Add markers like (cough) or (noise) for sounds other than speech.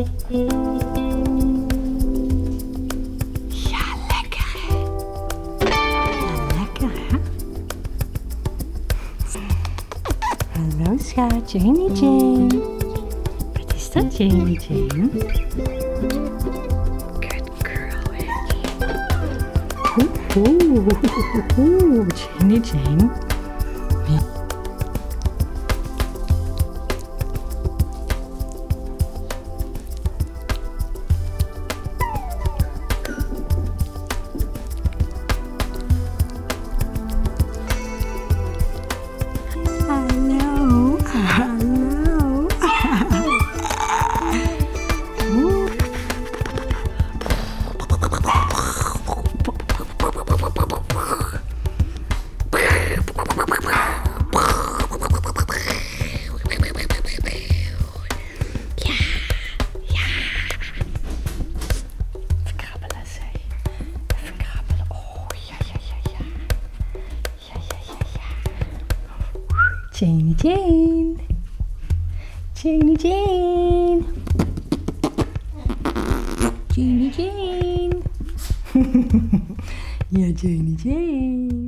Ja, lekker hè? Ja, lekker hè? Hallo schat, Janie Jane. Wat is dat, Janie Jane? Good girl, Annie. Oeh, oeh, oeh, Janie Jane. Janie Jane. Janie Jane. Janie Jane. (laughs) ja, Janie Jane.